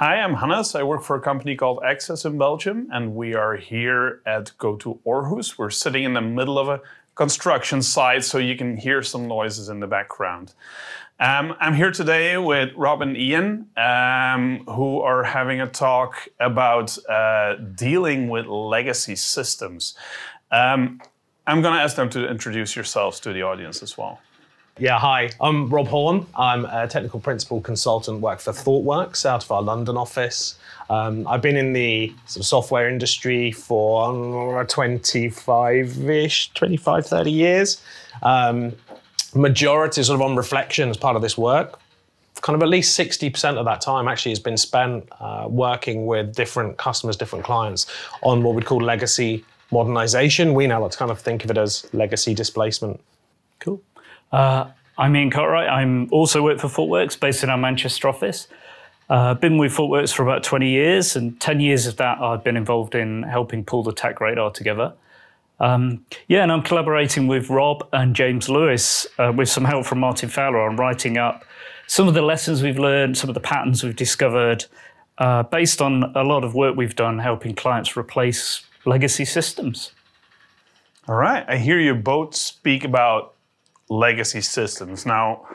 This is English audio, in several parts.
Hi, I'm Hannes. I work for a company called Axxes in Belgium, and we are here at GOTO Aarhus. We're sitting in the middle of a construction site, so you can hear some noises in the background. Um, I'm here today with Rob and Ian, um, who are having a talk about uh, dealing with legacy systems. Um, I'm going to ask them to introduce yourselves to the audience as well. Yeah, hi. I'm Rob Horn. I'm a technical principal consultant, work for ThoughtWorks out of our London office. Um, I've been in the sort of software industry for 25-ish, 25, 30 years. Um, majority sort of on reflection as part of this work. Kind of at least 60% of that time actually has been spent uh, working with different customers, different clients on what we'd call legacy modernization. We now like to kind of think of it as legacy displacement. Cool. Uh, I'm Ian Cartwright. I'm also work for ThoughtWorks, based in our Manchester office. Uh, been with ThoughtWorks for about 20 years, and 10 years of that I've been involved in helping pull the tech radar together. Um, yeah, and I'm collaborating with Rob and James Lewis uh, with some help from Martin Fowler on writing up some of the lessons we've learned, some of the patterns we've discovered, uh, based on a lot of work we've done helping clients replace legacy systems. All right. I hear you both speak about legacy systems. Now,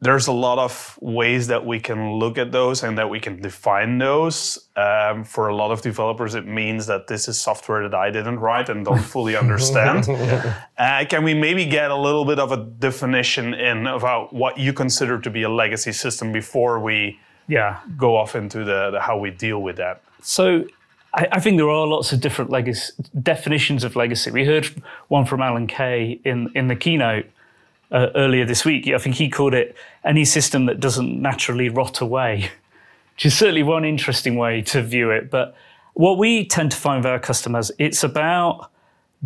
there's a lot of ways that we can look at those and that we can define those. Um, for a lot of developers, it means that this is software that I didn't write and don't fully understand. uh, can we maybe get a little bit of a definition in about what you consider to be a legacy system before we yeah. go off into the, the how we deal with that? So I, I, think there are lots of different legacy, definitions of legacy. We heard one from Alan Kay in, in the keynote uh, earlier this week. I think he called it any system that doesn't naturally rot away, which is certainly one interesting way to view it. But what we tend to find with our customers, it's about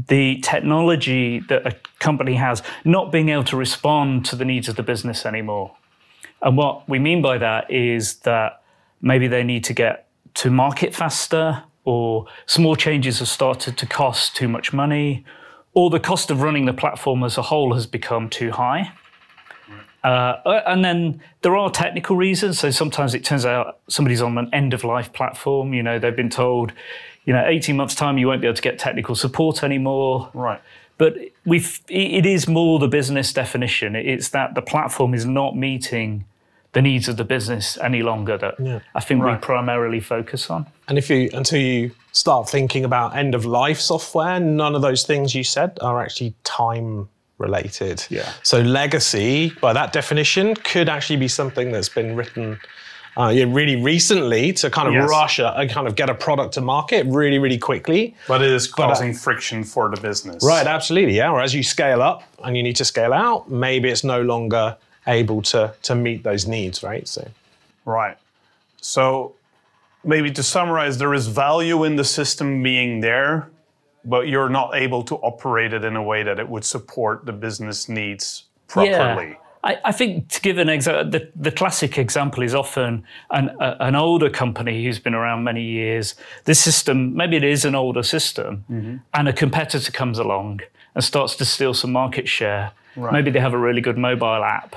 the technology that a company has not being able to respond to the needs of the business anymore. And what we mean by that is that maybe they need to get to market faster, or small changes have started to cost too much money, or the cost of running the platform as a whole has become too high. Uh, and then there are technical reasons. So sometimes it turns out somebody's on an end of life platform. You know, they've been told, you know, 18 months' time you won't be able to get technical support anymore. Right. But we've, it is more the business definition. It's that the platform is not meeting the needs of the business any longer that yeah. I think right. we primarily focus on. And if you until you start thinking about end of life software, none of those things you said are actually time related. Yeah. So legacy, by that definition, could actually be something that's been written uh, yeah, really recently to kind of yes. rush a, and kind of get a product to market really, really quickly. But it is causing but, uh, friction for the business. Right, absolutely, yeah. Or as you scale up and you need to scale out, maybe it's no longer able to to meet those needs, right? So, right. So, maybe to summarize, there is value in the system being there, but you're not able to operate it in a way that it would support the business needs properly. Yeah. I, I think to give an example, the, the classic example is often an, a, an older company who's been around many years. This system, maybe it is an older system, mm-hmm. and a competitor comes along and starts to steal some market share. Right. Maybe they have a really good mobile app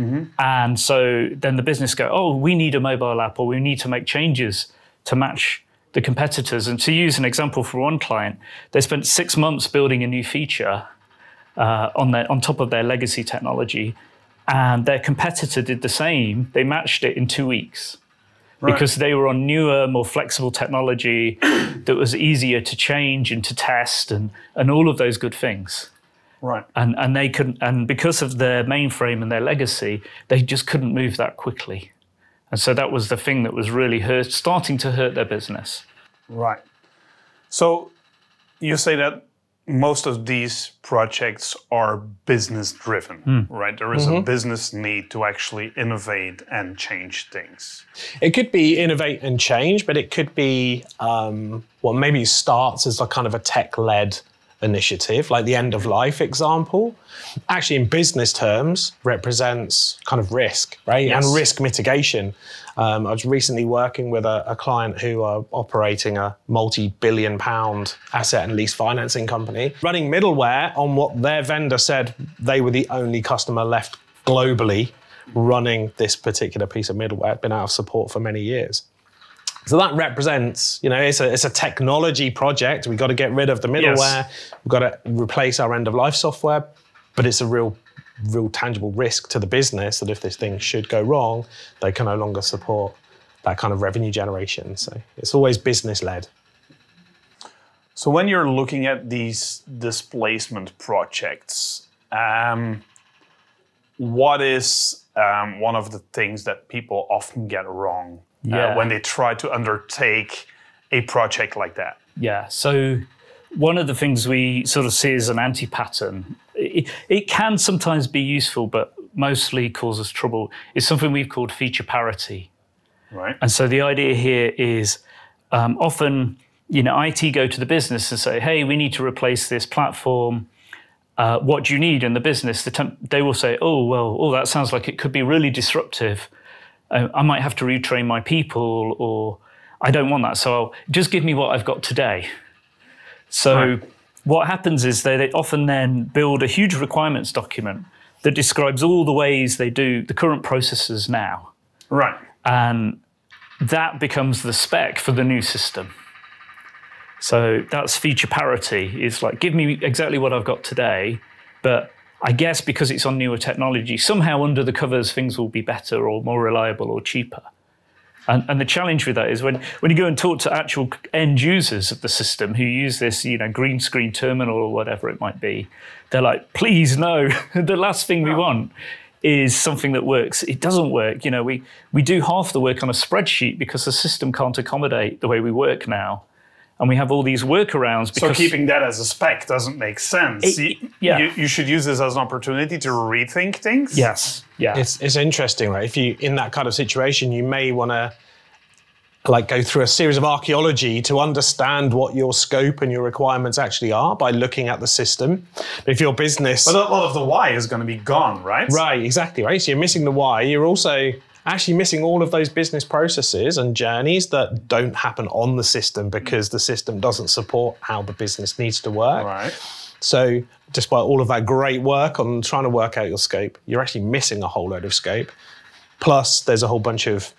Mm-hmm. And so then the business go, oh, we need a mobile app or we need to make changes to match the competitors. And to use an example for one client, they spent six months building a new feature uh, on, their, on top of their legacy technology. And their competitor did the same. They matched it in two weeks. Right. Because they were on newer, more flexible technology that was easier to change and to test and, and all of those good things. Right. And and they couldn't and because of their mainframe and their legacy, they just couldn't move that quickly. And so that was the thing that was really hurt, starting to hurt their business. Right. So you say that most of these projects are business driven, mm. right? There is mm-hmm. a business need to actually innovate and change things. It could be innovate and change, but it could be, um, well, maybe starts as a kind of a tech led initiative, like the end of life example, actually in business terms represents kind of risk, right? Yes. And risk mitigation. Um, I was recently working with a, a, client who are operating a multi-billion pound asset and lease financing company, running middleware on what their vendor said they were the only customer left globally running this particular piece of middleware, been out of support for many years. So that represents, you know, it's a, it's a technology project. We've got to get rid of the middleware. Yes. We've got to replace our end of life software, but it's a real, real tangible risk to the business that if this thing should go wrong, they can no longer support that kind of revenue generation. So it's always business led. So when you're looking at these displacement projects, um, what is um, one of the things that people often get wrong uh, Yeah. when they try to undertake a project like that? Yeah. So one of the things we sort of see as an anti-pattern, it, it can sometimes be useful, but mostly causes trouble. Is something we've called feature parity. Right. And so the idea here is um, often, you know, IT go to the business and say, "Hey, we need to replace this platform. Uh, what do you need in the business?" The temp- they will say, "Oh, well, oh, that sounds like it could be really disruptive. Uh, I might have to retrain my people, or I don't want that. So I'll, just give me what I've got today." So Right. what happens is they, they often then build a huge requirements document that describes all the ways they do the current processes now Right. and that becomes the spec for the new system. So that's feature parity. It's like, give me exactly what I've got today, but I guess because it's on newer technology, somehow under the covers things will be better or more reliable or cheaper. And, and the challenge with that is when, when you go and talk to actual end users of the system who use this, you know, green screen terminal or whatever it might be, they're like, please no, the last thing we want is something that works. It doesn't work. You know, we, we do half the work on a spreadsheet because the system can't accommodate the way we work now. And we have all these workarounds So because keeping that as a spec doesn't make sense. It- You- yeah. you, you should use this as an opportunity to rethink things. yes, yeah, It's it's interesting, right? If you in that kind of situation, you may want to like go through a series of archaeology to understand what your scope and your requirements actually are by looking at the system. But if your business But a lot of the why is going to be gone, right? Right, exactly, right? So you're missing the why. You're also actually missing all of those business processes and journeys that don't happen on the system because the system doesn't support how the business needs to work. Right. So, despite all of that great work on trying to work out your scope, you're actually missing a whole load of scope. Plus, there's a whole bunch of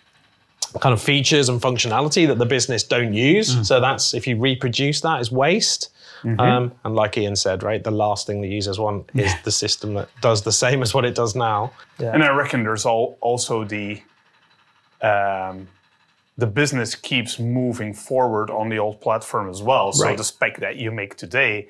kind of features and functionality that the business don't use. Mm. So that's if you reproduce that is waste. Um, and like Ian said, right, the last thing the users want is the system that does the same as what it does now. And I reckon there's all, also the um, the business keeps moving forward on the old platform as well. So Right. the spec that you make today,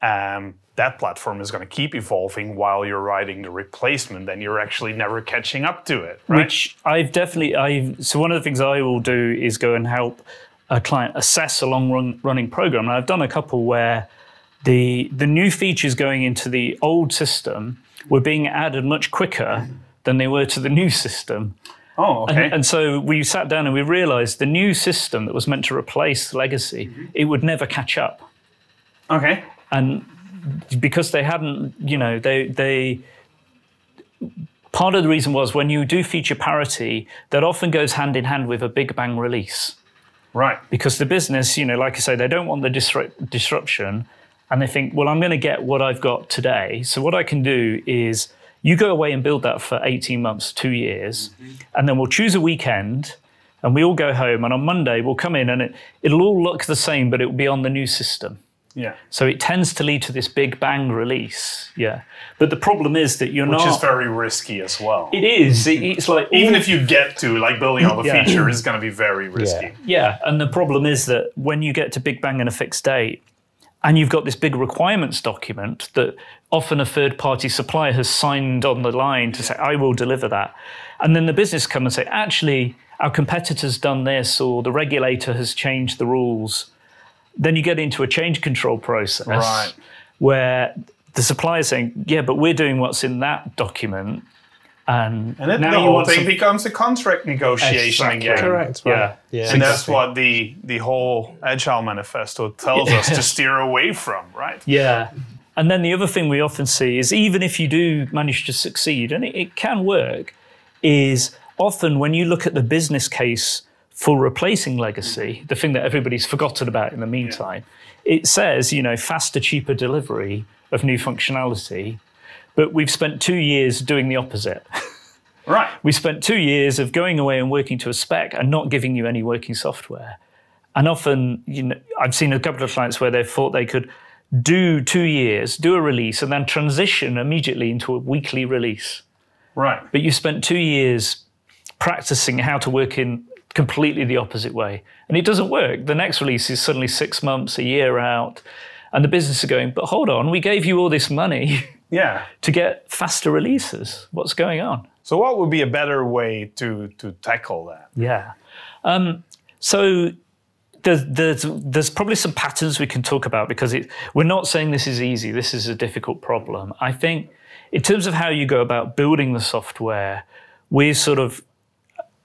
um, that platform is going to keep evolving while you're writing the replacement, and you're actually never catching up to it. Right? which I've definitely I so one of the things I will do is go and help a client assess a long run, running program. And I've done a couple where the the new features going into the old system were being added much quicker than they were to the new system. oh, okay. And, and so we sat down and we realized the new system that was meant to replace legacy, mm-hmm. it would never catch up. okay. and because they hadn't, you know, they they. Part of the reason was when you do feature parity, that often goes hand in hand with a big bang release Right. because the business, you know, like I say, they don't want the disrupt- disruption, and they think, well, I'm going to get what I've got today. So what I can do is you go away and build that for 18 months, two years, mm-hmm. and then we'll choose a weekend. And we all go home, and on Monday we'll come in, and it, it'll all look the same, but it will be on the new system. Yeah. So it tends to lead to this big bang release. Yeah. But the problem is that you're Which not. Which is very risky as well. it is. It's like Even if you get to like building all the Yeah. features, it's going to be very risky. Yeah. And the problem is that when you get to big bang in a fixed date, and you've got this big requirements document that often a third party supplier has signed on the line to say, I will deliver that. And then the business come and say, actually, our competitor's done this, or the regulator has changed the rules. Then you get into a change control process Right. where the supplier's saying, yeah, but we're doing what's in that document. And, And then now the whole thing some- becomes a contract negotiation Exactly. again. Correct. Right. Yeah. Yeah. And that's what the the whole agile manifesto tells us to steer away from, right? Yeah. And then the other thing we often see is even if you do manage to succeed, and it, it can work, is often when you look at the business case for replacing legacy, mm-hmm. the thing that everybody's forgotten about in the meantime, it says, you know, faster, cheaper delivery of new functionality. But we've spent two years doing the opposite. Right. We spent two years of going away and working to a spec and not giving you any working software. And often, you know, I've seen a couple of clients where they thought they could do two years, do a release, and then transition immediately into a weekly release. Right. But you spent two years practicing how to work in completely the opposite way. And it doesn't work. The next release is suddenly six months, a year out. And the business are going, but hold on, we gave you all this money Yeah. to get faster releases. What's going on? So what would be a better way to to tackle that? Yeah. Um, so there's, there's, there's probably some patterns we can talk about because it, we're not saying this is easy. This is a difficult problem. I think in terms of how you go about building the software, we're sort of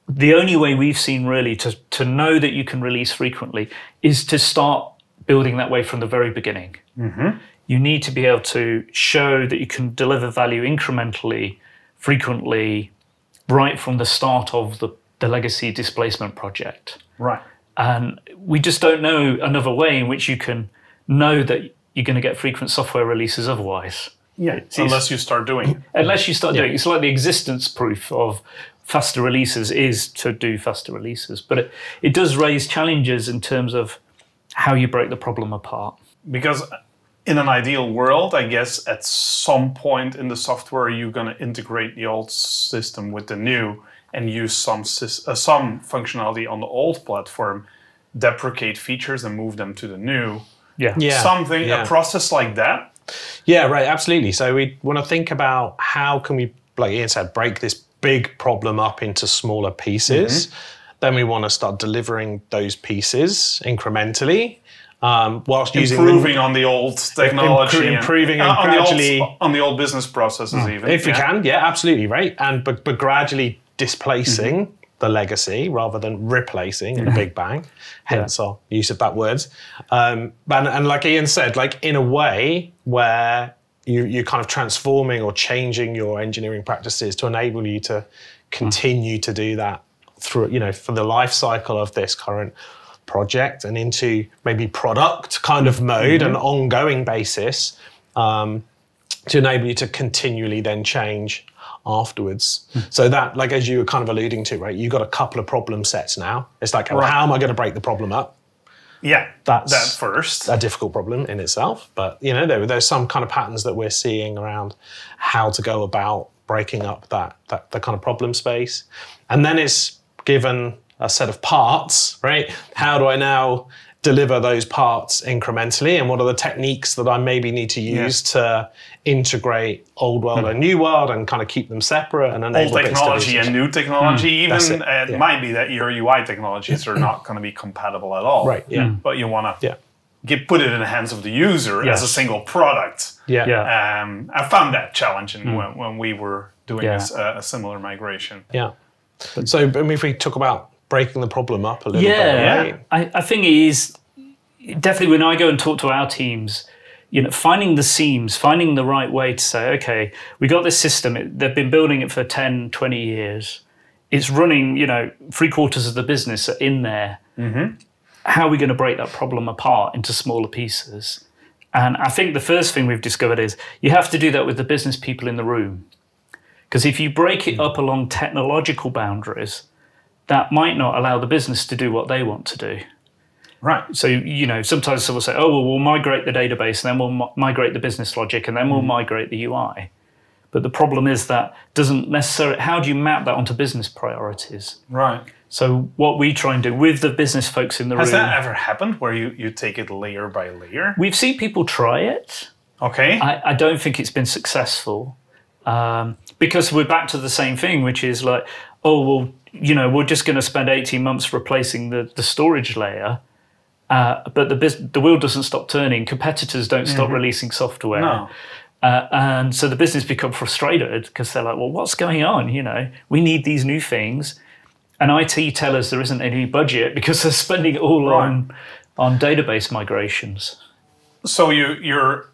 the only way we've seen really to, to know that you can release frequently is to start building that way from the very beginning. Mm-hmm. You need to be able to show that you can deliver value incrementally, frequently, right from the start of the, the legacy displacement project. Right. And we just don't know another way in which you can know that you're going to get frequent software releases otherwise. Yeah. Unless you start doing it. Unless you start doing it. It's like the existence proof of faster releases is to do faster releases. But it, it does raise challenges in terms of how you break the problem apart. because in an ideal world, I guess at some point in the software you're going to integrate the old system with the new and use some uh, some functionality on the old platform, deprecate features and move them to the new. Yeah. Yeah. Something yeah. a process like that. Yeah, right, absolutely. So we want to think about how can we, like Ian said, break this big problem up into smaller pieces. Then we want to start delivering those pieces incrementally, um, whilst using the- Improving on the old technology, Impro- and- improving and uh, on gradually- the old, on the old business processes, even if we can, yeah, absolutely, right. And but, but gradually displacing Mm-hmm. the legacy rather than replacing in the Big Bang. Hence our use of that word. Um, and, and like Ian said, like in a way where you, you're kind of transforming or changing your engineering practices to enable you to continue to do that through, you know, for the life cycle of this current project and into maybe product kind of mode and ongoing basis. Um, to enable you to continually then change afterwards. So that, like as you were kind of alluding to, right, you've got a couple of problem sets now. It's like, well, Right. how am I going to break the problem up? Yeah, That's- that first. A difficult problem in itself, but you know, there, there's some kind of patterns that we're seeing around how to go about breaking up that that the kind of problem space, and then it's given a set of parts, right? How do I now deliver those parts incrementally, and what are the techniques that I maybe need to use to integrate old world and new world, and kind of keep them separate and enable old bits to be technology and new technology. That's Even it, uh, it yeah. might be that your UI technologies are not going to be compatible at all. Right, yeah. But you want to Yeah. get put it in the hands of the user Yes. as a single product. Yeah. Yeah. Um, I found that challenging when, when we were doing Yeah. a s- a, a similar migration. Yeah. So, I mean, if we talk about breaking the problem up a little Yeah, bit, right? I, I think it is definitely when I go and talk to our teams, you know, finding the seams, finding the right way to say, okay, we got this system, it, they've been building it for 10, 20 years. It's running, you know, three quarters of the business are in there. Mm-hmm. How are we going to break that problem apart into smaller pieces? And I think the first thing we've discovered is you have to do that with the business people in the room. Because if you break it mm. up along technological boundaries, that might not allow the business to do what they want to do. Right. So, you know, sometimes someone will say, oh, well, we'll migrate the database and then we'll mi- migrate the business logic and then we'll migrate the UI. But the problem is that doesn't necessarily, how do you map that onto business priorities? Right. So, what we try and do with the business folks in the Has room, that ever happened where you, you take it layer by layer? we've seen people try it. Okay. I, I don't think it's been successful um, because we're back to the same thing, which is like, oh, well, you know, we're just going to spend 18 months replacing the, the storage layer. Uh, but the, bus- the wheel doesn't stop turning. Competitors don't stop releasing software. No. Uh, and so the business become frustrated because they're like, well, what's going on? You know, we need these new things. And IT tell us there isn't any budget because they're spending it all on, on database migrations. So you you're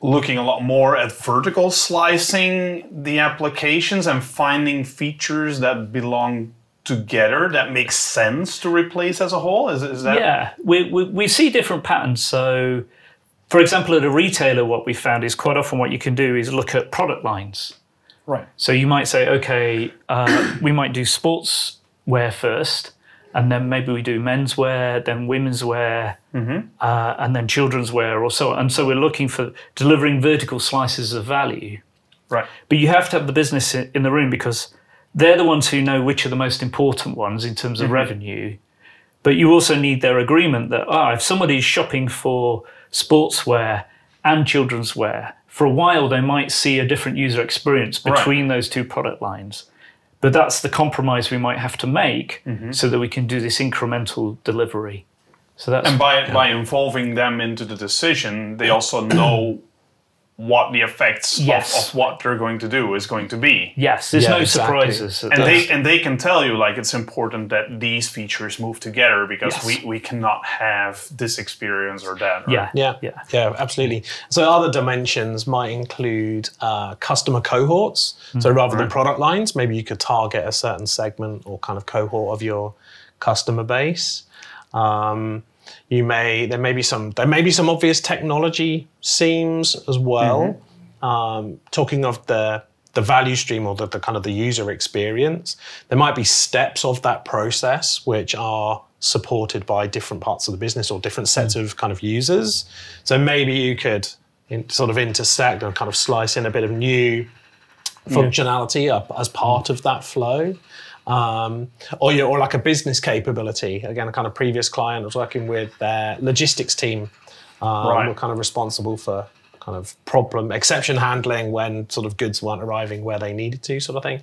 looking a lot more at vertical slicing the applications and finding features that belong together that make sense to replace as a whole. Is, is that Yeah, we, we, we see different patterns. So, for example, at a retailer, what we found is quite often what you can do is look at product lines. Right. So you might say, okay, uh, we might do sportswear first, and then maybe we do men's wear, then women's wear, uh, and then children's wear, or so. And so we're looking for delivering vertical slices of value. Right. But you have to have the business in the room because they're the ones who know which are the most important ones in terms of revenue. But you also need their agreement that ah, if somebody's shopping for sportswear and children's wear, for a while they might see a different user experience between those two product lines. But that's the compromise we might have to make mm-hmm. so that we can do this incremental delivery. So that's And by by involving them into the decision, they also know what the effects of- Yes. of, what they're going to do is going to be. yes, there's Yeah, no exactly. surprises. And they and they can tell you like it's important that these features move together because Yes. we, we cannot have this experience or that. right? yeah, Yeah, yeah. yeah, absolutely. So other dimensions might include uh, customer cohorts. So rather than product lines, maybe you could target a certain segment or kind of cohort of your customer base. Um, you may there may be some there may be some obvious technology seams as well. Um, talking of the the value stream or the, the kind of the user experience, there might be steps of that process which are supported by different parts of the business or different sets of kind of users. So maybe you could in, sort of intersect and kind of slice in a bit of new functionality up as part of that flow. Um, or, you or like a business capability. Again, a kind of previous client was working with their logistics team. Um, Right. Were kind of responsible for kind of problem exception handling when sort of goods weren't arriving where they needed to, sort of thing.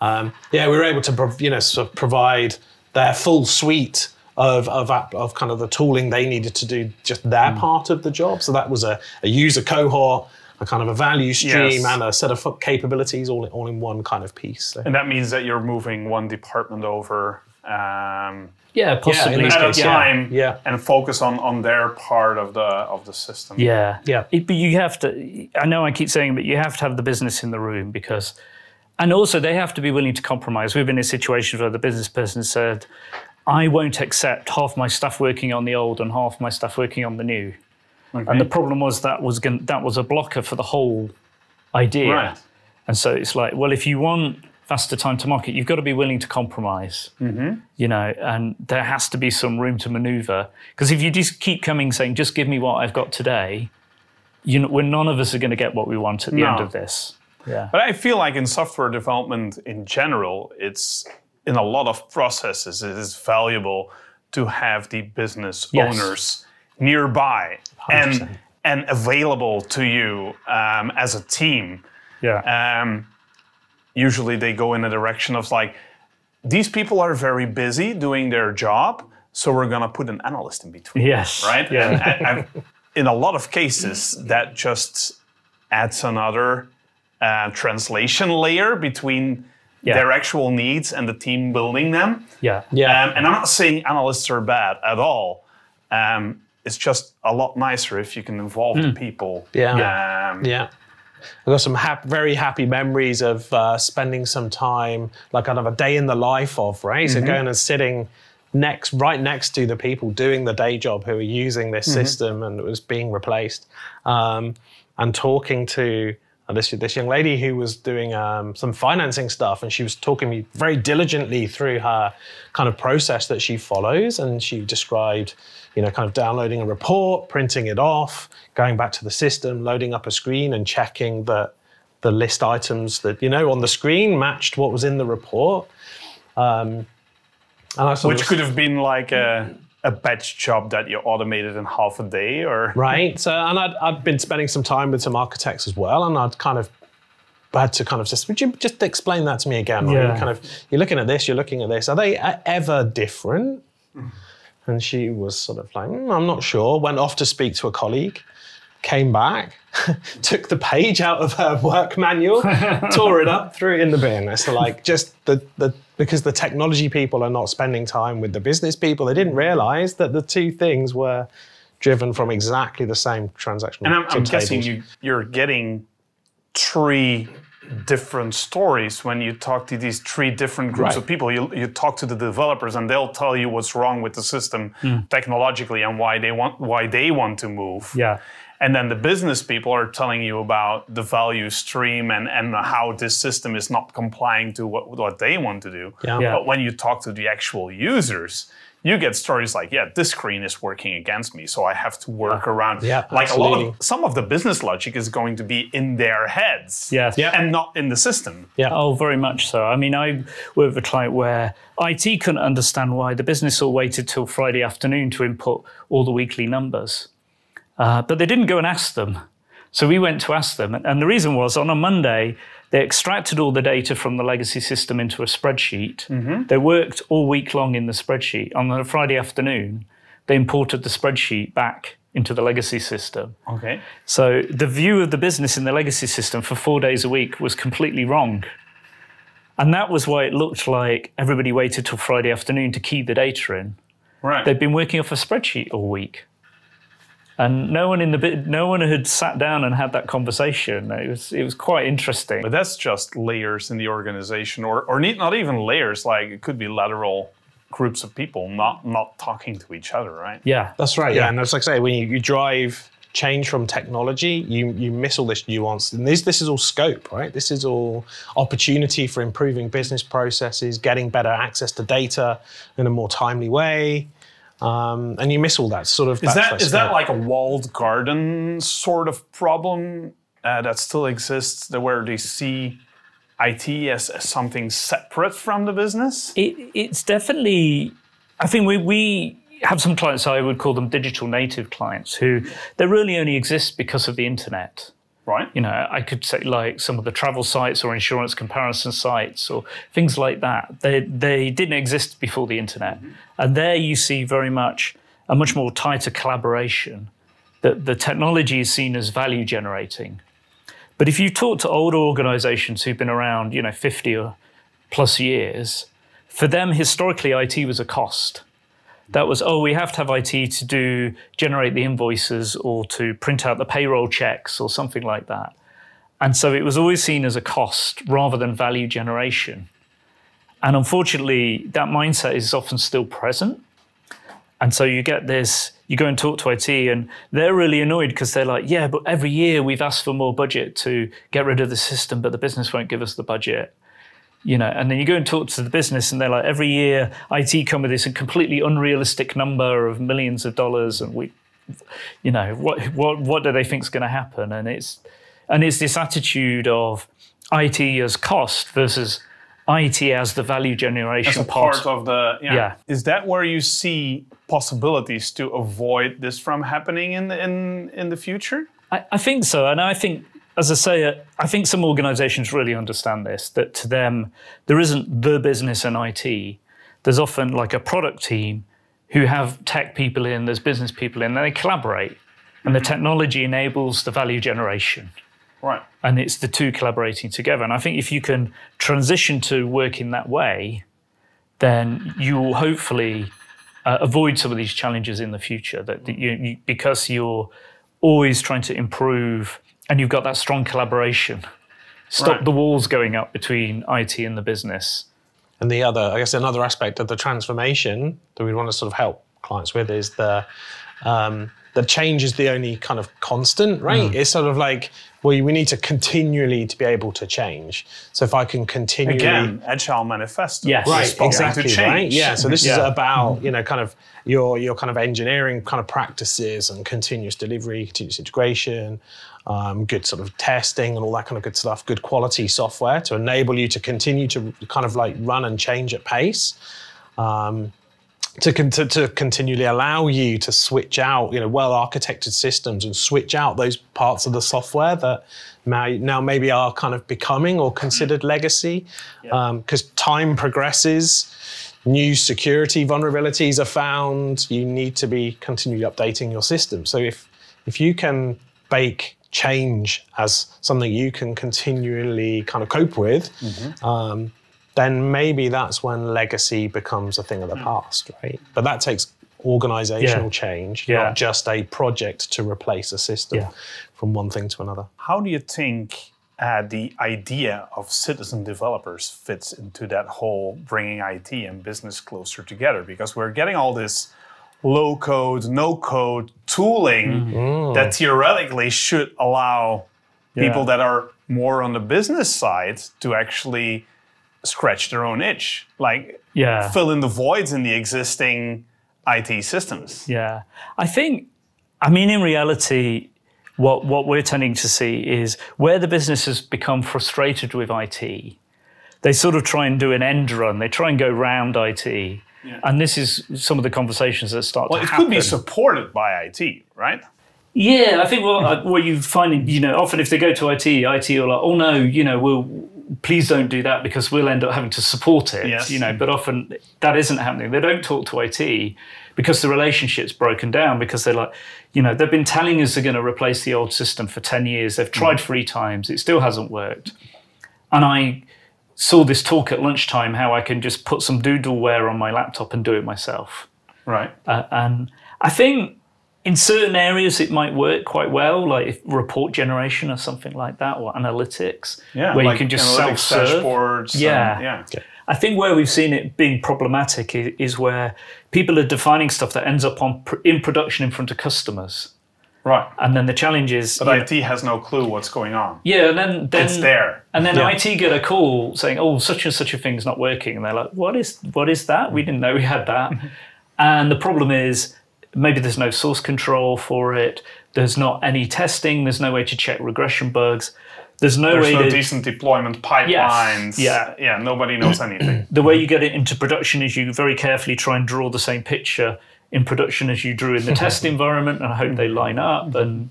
Um, yeah, we were able to prov- you know sort of provide their full suite of of, of kind of the tooling they needed to do just their Hmm. part of the job. So that was a, a user cohort, a kind of a value stream, Yes. and a set of capabilities all all in one kind of piece. So. And that means that you're moving one department over um, Yeah, possibly. this at a case, yeah. time Yeah. and focus on, on their part of the of the system. Yeah, Yeah. It- but you have to. I know I keep saying, but you have to have the business in the room because, and also they have to be willing to compromise. We've been in situations where the business person said, "I won't accept half my stuff working on the old and half my stuff working on the new." And the problem was that was gon- that was a blocker for the whole idea. Right. And so it's like, well, if you want faster time to market, you've got to be willing to compromise. Mm-hmm. You know, and there has to be some room to maneuver. Because if you just keep coming saying, just give me what I've got today, you know, when none of us are going to get what we want at the end of this. Yeah. But I feel like in software development in general, it's in a lot of processes, it is valuable to have the business Yes. owners nearby and 100%. and available to you um, as a team. Yeah. Um, usually they go in a direction of like, these people are very busy doing their job, so we're gonna put an analyst in between yes. right? Yeah. And I, in a lot of cases, that just adds another uh, translation layer between Yeah. their actual needs and the team building them. yeah. Yeah. Um, and I'm not saying analysts are bad at all. Um, it's just a lot nicer if you can involve the people. Yeah. Um, Yeah. I've got some hap- very happy memories of uh, spending some time, like kind of a day in the life of, right? So going and sitting next, right next to the people doing the day job who are using this system and it was being replaced, um, and talking to uh, this this young lady who was doing um, some financing stuff, and she was talking me very diligently through her kind of process that she follows, and she described, you know, kind of downloading a report, printing it off, going back to the system, loading up a screen, and checking that the list items that you know on the screen matched what was in the report. Um, and I Which could have been like a, a batch job that you automated in half a day or. right? So, and I'd, I'd been spending some time with some architects as well, and I'd kind of had to kind of just, would you just explain that to me again? Yeah. you're kind of, you're looking at this, you're looking at this. Are they ever different? And she was sort of like, "Mm, I'm not sure. Went off to speak to a colleague, came back, took the page out of her work manual, tore it up, threw it in the bin. It's like just the, the because the technology people are not spending time with the business people, they didn't realize that the two things were driven from exactly the same transactional And I'm, I'm guessing you, you're getting three different stories when you talk to these three different groups Right. of people. You, you talk to the developers, and they'll tell you what's wrong with the system hmm. technologically and why they want why they want to move. Yeah. And then the business people are telling you about the value stream and, and how this system is not complying to what, what they want to do. Yeah. Yeah. But when you talk to the actual users, you get stories like, yeah, this screen is working against me, so I have to work around. Yeah, like a lot of some of the business logic is going to be in their heads. Yes. Yeah. And not in the system. Yeah. Oh, very much so. I mean, I worked with a client where IT couldn't understand why the business all waited till Friday afternoon to input all the weekly numbers. Uh, but they didn't go and ask them. So we went to ask them. And, and the reason was on a Monday, they extracted all the data from the legacy system into a spreadsheet. Mm-hmm. They worked all week long in the spreadsheet. On a Friday afternoon, they imported the spreadsheet back into the legacy system. Okay. So the view of the business in the legacy system for four days a week was completely wrong. And that was why it looked like everybody waited till Friday afternoon to key the data in. Right. They'd been working off a spreadsheet all week. And no one in the bit, no one had sat down and had that conversation. It was it was quite interesting. But that's just layers in the organization, or or need, not even layers. Like it could be lateral groups of people not not talking to each other, right? yeah, That's right. Yeah, and it's like I say, when you, you drive change from technology, you you miss all this nuance. And this this is all scope, right? This is all opportunity for improving business processes, getting better access to data in a more timely way. Um, and you miss all that sort of. Is that's that like a walled garden sort of problem uh, that still exists, that where they see IT as, as something separate from the business? it, it's definitely. I think we we have some clients. I would call them digital native clients who they really only exist because of the internet. Right. you know, I could say like some of the travel sites or insurance comparison sites or things like that. They they didn't exist before the internet, mm-hmm. and there you see very much a much more tighter collaboration. That the technology is seen as value generating, but if you talk to older organisations who've been around, you know, fifty or plus years, for them historically IT was a cost that was oh we have to have IT to do generate the invoices or to print out the payroll checks or something like that. And so it was always seen as a cost rather than value generation. And unfortunately, that mindset is often still present. And so you get this, you go and talk to IT, and they're really annoyed because they're like, yeah, but every year we've asked for more budget to get rid of the system, but the business won't give us the budget you know, and then you go and talk to the business, and they're like, every year IT come with this completely unrealistic number of millions of dollars, and we, you know, what what what do they think is going to happen? And it's and it's this attitude of IT as cost versus IT as the value generation As part. part of the yeah. Yeah. Is that where you see possibilities to avoid this from happening in the, in in the future? I, I think so, and I think, as I say, uh, I think some organisations really understand this. That to them, there isn't the business and IT. There's often like a product team who have tech people in, there's business people in, and they collaborate, and the technology enables the value generation, Right. and it's the two collaborating together. And I think if you can transition to work in that way, then you will hopefully uh, avoid some of these challenges in the future. That that you, you, because you're always trying to improve, and you've got that strong collaboration. Stop Right. the walls going up between IT and the business. And the other, I guess, another aspect of the transformation that we want to sort of help clients with is the um, the change is the only kind of constant, right? Mm. It's sort of like well, we need to continually to be able to change. So if I can continually Again, Agile Manifesto. Yes. right exactly to change. right yeah so this is about you know kind of your your kind of engineering kind of practices and continuous delivery continuous integration um, good sort of testing and all that kind of good stuff good quality software to enable you to continue to kind of like run and change at pace um, to, con- to, to continually allow you to switch out, you know, well architected systems and switch out those parts of the software that now, now maybe are kind of becoming or considered legacy. Because time progresses, new security vulnerabilities are found. You need to be continually updating your system. So if if you can bake change as something you can continually kind of cope with, um, then maybe that's when legacy becomes a thing of the past, right? But that takes organizational Yeah. change, Yeah. not just a project to replace a system Yeah. from one thing to another. How do you think uh, the idea of citizen developers fits into that whole bringing IT and business closer together because we're getting all this low code, no code tooling mm-hmm. that theoretically should allow people that are more on the business side to actually scratch their own itch, like Yeah. fill in the voids in the existing IT systems. Yeah, I think. I mean, in reality, what what we're tending to see is where the business has become frustrated with IT. They sort of try and do an end run. They try and go round IT, and this is some of the conversations that start Well, it happen. could be supported by IT, right? Yeah, I think what uh, what you find, you know, often if they go to IT, IT are like, oh no, you know, we'll please don't do that because we'll end up having to support it. Yes. You know, but often that isn't happening. They don't talk to IT because the relationship's broken down because they're like, you know, they've been telling us they're going to replace the old system for ten years. They've tried three times, it still hasn't worked. And I saw this talk at lunchtime how I can just put some doodleware on my laptop and do it myself. Right. Uh, and I think in certain areas it might work quite well, like if report generation or something like that, or analytics, Yeah. where like you can just self-serve. dashboards. and- Yeah. yeah. I think where we've seen it being problematic is, is where people are defining stuff that ends up on pr- in production in front of customers, Right. and then the challenge is, But you know- IT has no clue what's going on. yeah, and then then It's there. and then Yeah. IT get a call saying, "Oh, such and such a thing's not working," and they're like, "What is what is that? We didn't know we had that." and the problem is maybe there's no source control for it. There's not any testing. There's no way to check regression bugs. There's no There's way no to. decent deployment pipelines. Yeah. Yeah. Nobody knows anything. the way you get it into production is you very carefully try and draw the same picture in production as you drew in the test environment, and I hope they line up. And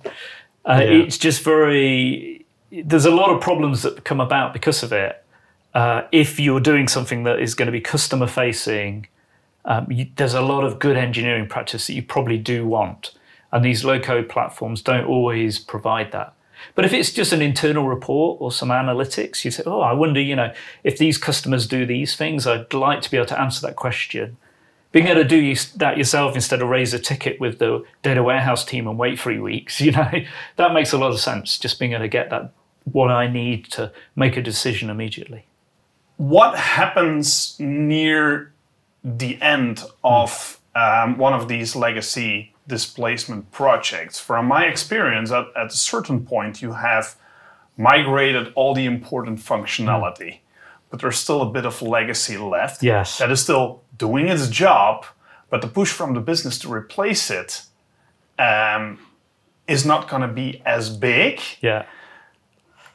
uh, it's just very. There's a lot of problems that come about because of it. Uh, if you're doing something that is going to be customer facing, um, you, there's a lot of good engineering practice that you probably do want, and these low code platforms don't always provide that. But if it's just an internal report or some analytics, you say, "Oh, I wonder, you know, if these customers do these things, I'd like to be able to answer that question." Being able to do you- that yourself instead of raise a ticket with the data warehouse team and wait three weeks, you know, that makes a lot of sense. Just being able to get that what I need to make a decision immediately. what happens near the end of um, one of these legacy displacement projects? From my experience, at, at a certain point, you have migrated all the important functionality, but there's still a bit of legacy left. Yes. That is still doing its job, but the push from the business to replace it um, is not going to be as big. Yeah.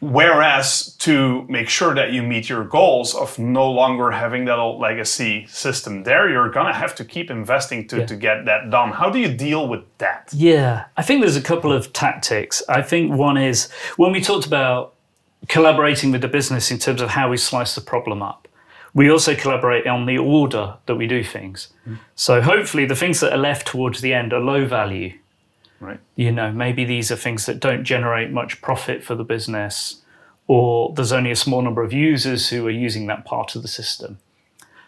Whereas to make sure that you meet your goals of no longer having that old legacy system there, you're gonna have to keep investing to, to get that done. How do you deal with that? Yeah, I think there's a couple of tactics. I think one is when we talked about collaborating with the business in terms of how we slice the problem up, we also collaborate on the order that we do things. Hmm. So hopefully, the things that are left towards the end are low value. Right. You know, maybe these are things that don't generate much profit for the business, or there's only a small number of users who are using that part of the system.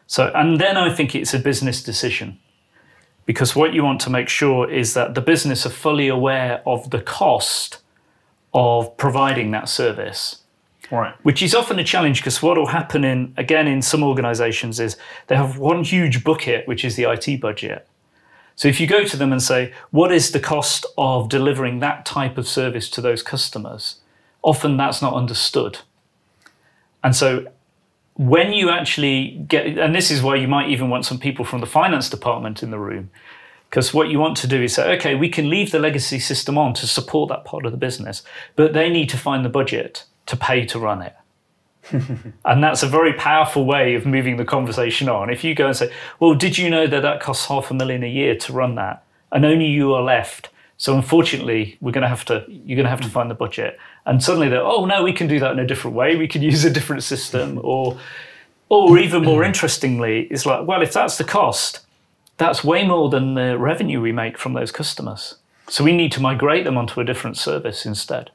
So, and then I think it's a business decision because what you want to make sure is that the business are fully aware of the cost of providing that service Right. which is often a challenge because what will happen in again in some organizations is they have one huge bucket which is the IT budget. So if you go to them and say what is the cost of delivering that type of service to those customers? Often that's not understood. And so when you actually get and this is why you might even want some people from the finance department in the room because what you want to do is say okay we can leave the legacy system on to support that part of the business but they need to find the budget to pay to run it. And that's a very powerful way of moving the conversation on. If you go and say well did you know that that costs half a million a year to run that? And only you are left. So unfortunately we're going to have to you're going to have to find the budget. And suddenly they're oh no we can do that in a different way. We can use a different system or or even more interestingly it's like well if that's the cost that's way more than the revenue we make from those customers. So we need to migrate them onto a different service instead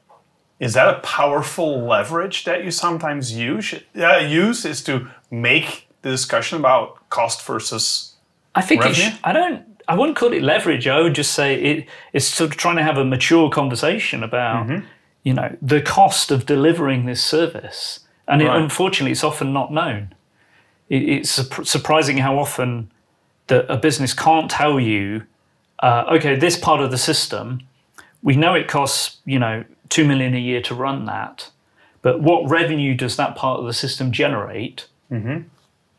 Is that a powerful leverage that you sometimes use? Uh, use is to make the discussion about cost versus I think it Revenue? sh- I don't. I wouldn't call it leverage. I would just say it, it's sort of trying to have a mature conversation about, you know, the cost of delivering this service. And it, unfortunately, it's often not known. It, it's surp- surprising how often that a business can't tell you, uh, okay, this part of the system, we know it costs, you know, two million a year to run that, but what revenue does that part of the system generate? Mm-hmm.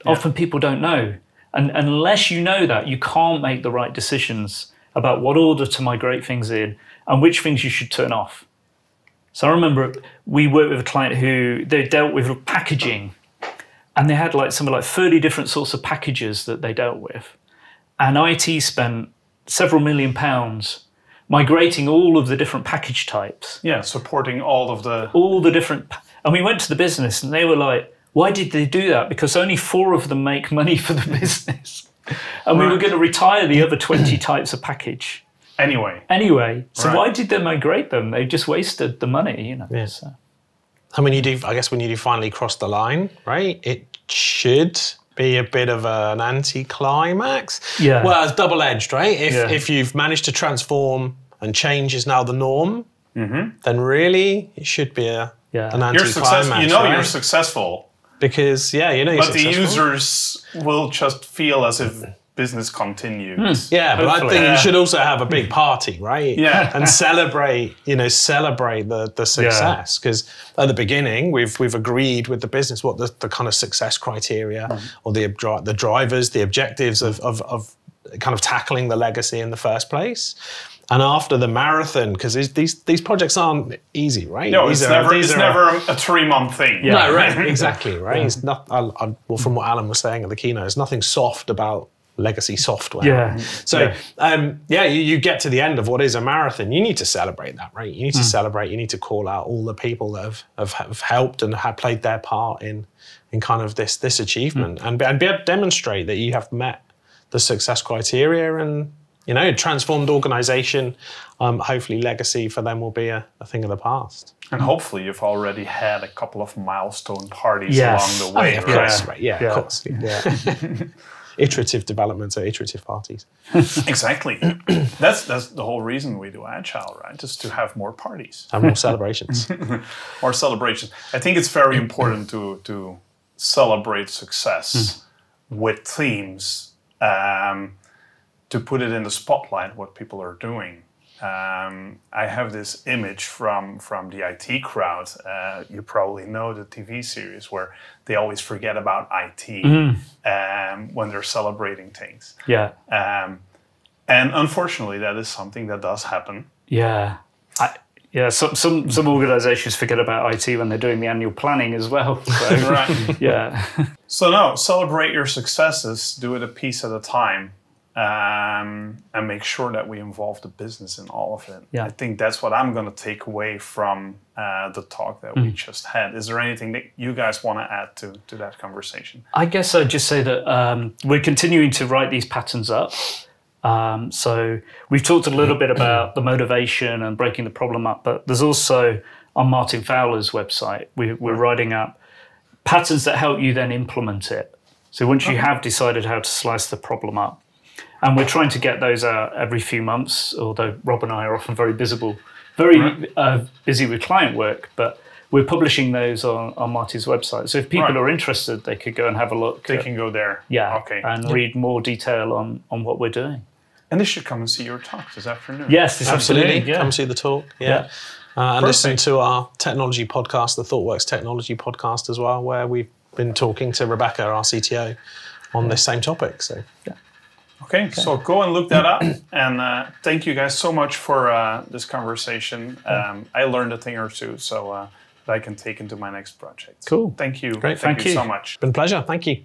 Often people don't know. And unless you know that, you can't make the right decisions about what order to migrate things in and which things you should turn off. So I remember we worked with a client who they dealt with packaging and they had like something like 30 different sorts of packages that they dealt with. And IT spent several million pounds migrating all of the different package types Yeah, supporting all of the. all the different and we went to the business and they were like why did they do that because only four of them make money for the business and we were going to retire the other 20 types of package Anyway, anyway so Right. why did they migrate them they just wasted the money you know Yeah. so. I mean, you do. I guess when you do finally cross the line, right? It should be a bit of an anti-climax. Yeah. Well, it's double-edged, right? If Yeah. if you've managed to transform and change is now the norm, mm-hmm. then really it should be a Yeah. an You're you're anti-climax. You know right? you're successful, because yeah, you know. You're but the users will just feel as if business continues. Hmm. Yeah, but I think Yeah. you should also have a big party, right? Yeah. and celebrate, you know, celebrate the the success because at the beginning we've we've agreed with the business what the, the kind of success criteria hmm. or the the drivers, the objectives of, of of kind of tackling the legacy in the first place. And after the marathon, because these, these projects aren't easy, right? No, These it's are- never it's are- never a three month thing. Yeah. no, right, exactly, right. It's not. I, I, well, from what Alan was saying at the keynote, there's nothing soft about legacy software. Yeah. So, Yeah. um, yeah, you, you get to the end of what is a marathon. You need to celebrate that, right? You need to celebrate. You need to call out all the people that have, have, have helped and have played their part in in kind of this this achievement, and, be- and be able to demonstrate that you have met the success criteria and. You know, transformed organization. Um, hopefully, legacy for them will be a, a thing of the past. And hopefully you've already had a couple of milestone parties Yes. along the Oh, way. yeah, of right? course, right? Yeah, Yeah. of course. Yeah. Iterative development or iterative parties. Exactly. that's that's the whole reason we do agile, right? Just to have more parties, and more celebrations. more celebrations. I think it's very important to to celebrate success with themes, um, to put it in the spotlight what people are doing. Um, I have this image from from the IT crowd. Uh, you probably know the TV series where they always forget about IT um, when they're celebrating things. yeah Um, and unfortunately, that is something that does happen. yeah I, yeah some, some some organizations forget about IT when they're doing the annual planning as well so, Right. yeah so, no, celebrate your successes, do it a piece at a time, um, and make sure that we involve the business in all of it. Yeah. I think that's what I'm going to take away from uh, the talk that we just had. Is there anything that you guys want to add to, to that conversation? I guess I'd just say that um, we're continuing to write these patterns up. Um, so we've talked a little bit about the motivation and breaking the problem up, but there's also on Martin Fowler's website, we, we're writing up patterns that help you then implement it. So once you have decided how to slice the problem up, and we're trying to get those out every few months, although Rob and I are often very visible, very uh, busy with client work, but we're publishing those on, on Marty's website. So if people Right. are interested, they could go and have a look. They at- can go there. yeah, Okay. and read more detail on, on what we're doing. and they should come and see your talk this afternoon. Yes, this Absolutely. afternoon, yeah. Come see the talk. Yeah. Yeah. Uh, and listen to our technology podcast, the ThoughtWorks Technology Podcast, as well, where we've been talking to Rebecca, our CTO, on this same topic. So, Okay, so go and look that up. And uh, thank you guys so much for uh, this conversation. Um, I learned a thing or two, so uh, that I can take into my next project. Cool. Thank you. Great, Thank, thank you you. so much. been a pleasure. Thank you.